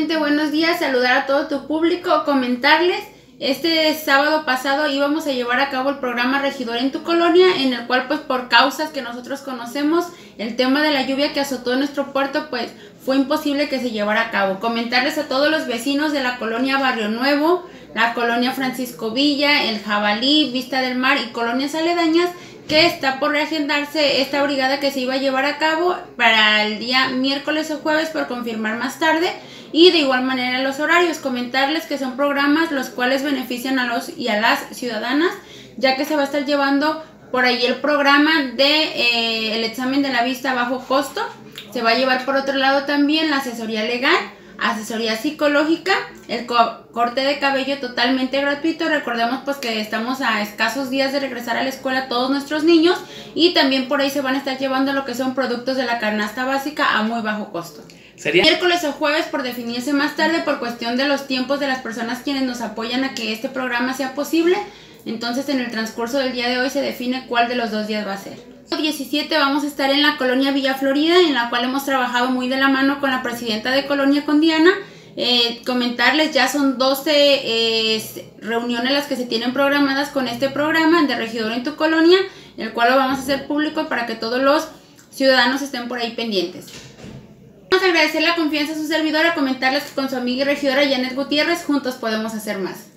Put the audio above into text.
Buenos días, saludar a todo tu público, comentarles. Este sábado pasado íbamos a llevar a cabo el programa Regidor en tu colonia, en el cual pues por causas que nosotros conocemos, el tema de la lluvia que azotó nuestro puerto pues fue imposible que se llevara a cabo. Comentarles a todos los vecinos de la colonia Barrio Nuevo, la colonia Francisco Villa, el Jabalí, Vista del Mar y colonias aledañas que está por reagendarse esta brigada que se iba a llevar a cabo para el día miércoles o jueves por confirmar más tarde y de igual manera los horarios. Comentarles que son programas los cuales benefician a los y a las ciudadanas ya que se va a estar llevando por ahí el programa de eh, el examen de la vista a bajo costo. Se va a llevar por otro lado también la asesoría legal asesoría psicológica, el corte de cabello totalmente gratuito. Recordemos pues que estamos a escasos días de regresar a la escuela todos nuestros niños y también por ahí se van a estar llevando lo que son productos de la canasta básica a muy bajo costo. ¿Sería? Miércoles o jueves por definirse más tarde por cuestión de los tiempos de las personas quienes nos apoyan a que este programa sea posible. Entonces en el transcurso del día de hoy se define cuál de los dos días va a ser. 17 vamos a estar en la colonia Villa Florida, en la cual hemos trabajado muy de la mano con la presidenta de Colonia con Diana. Eh, comentarles, ya son 12 eh, reuniones las que se tienen programadas con este programa de Regidor en tu Colonia, el cual lo vamos a hacer público para que todos los ciudadanos estén por ahí pendientes. Vamos a agradecer la confianza a su servidora, comentarles que con su amiga y regidora Janet Gutiérrez juntos podemos hacer más.